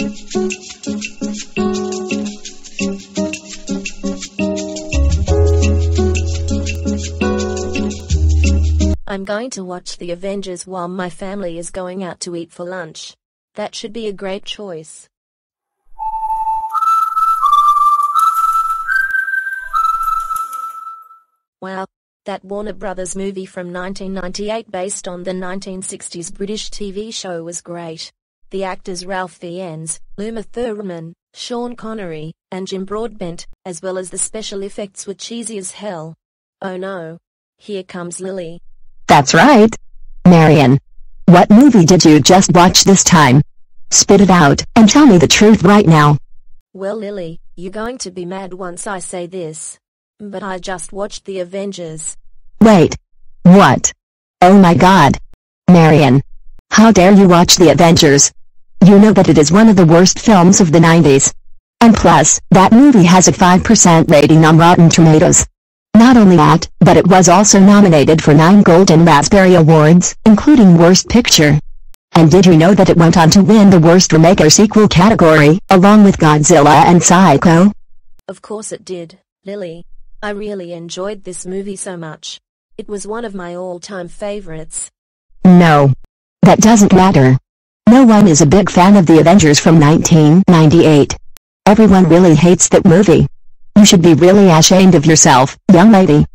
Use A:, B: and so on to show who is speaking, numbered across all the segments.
A: I'm going to watch The Avengers while my family is going out to eat for lunch. That should be a great choice. Wow, that Warner Brothers movie from 1998 based on the 1960s British TV show was great. The actors Ralph Fiennes, Uma Thurman, Sean Connery, and Jim Broadbent, as well as the special effects were cheesy as hell. Oh no. Here comes Lily.
B: That's right. Marion. What movie did you just watch this time? Spit it out, and tell me the truth right now.
A: Well Lily, you're going to be mad once I say this. But I just watched The Avengers.
B: Wait. What? Oh my god. Marion. How dare you watch The Avengers? You know that it is one of the worst films of the 90s. And plus, that movie has a 5% rating on Rotten Tomatoes. Not only that, but it was also nominated for 9 Golden Raspberry Awards, including Worst Picture. And did you know that it went on to win the Worst Remake or Sequel category, along with Godzilla and Psycho?
A: Of course it did, Lily. I really enjoyed this movie so much. It was one of my all-time favorites.
B: No. That doesn't matter. No one is a big fan of The Avengers from 1998. Everyone really hates that movie. You should be really ashamed of yourself, young lady.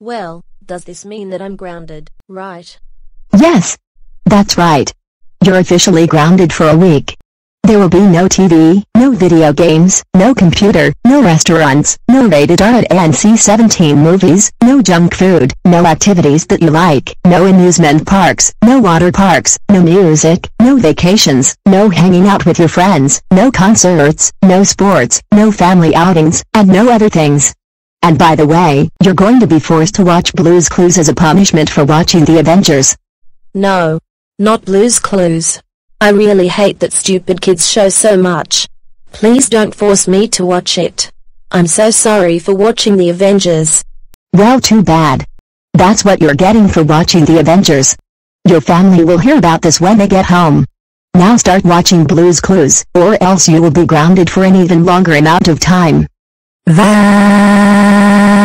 A: Well, does this mean that I'm grounded, right?
B: Yes. That's right. You're officially grounded for a week. There will be no TV, no video games, no computer, no restaurants, no rated R and C-17 movies, no junk food, no activities that you like, no amusement parks, no water parks, no music, no vacations, no hanging out with your friends, no concerts, no sports, no family outings, and no other things. And by the way, you're going to be forced to watch Blue's Clues as a punishment for watching The Avengers.
A: No. Not Blue's Clues. I really hate that stupid kids show so much. Please don't force me to watch it. I'm so sorry for watching The Avengers.
B: Well too bad. That's what you're getting for watching The Avengers. Your family will hear about this when they get home. Now start watching Blue's Clues, or else you will be grounded for an even longer amount of time. Bye.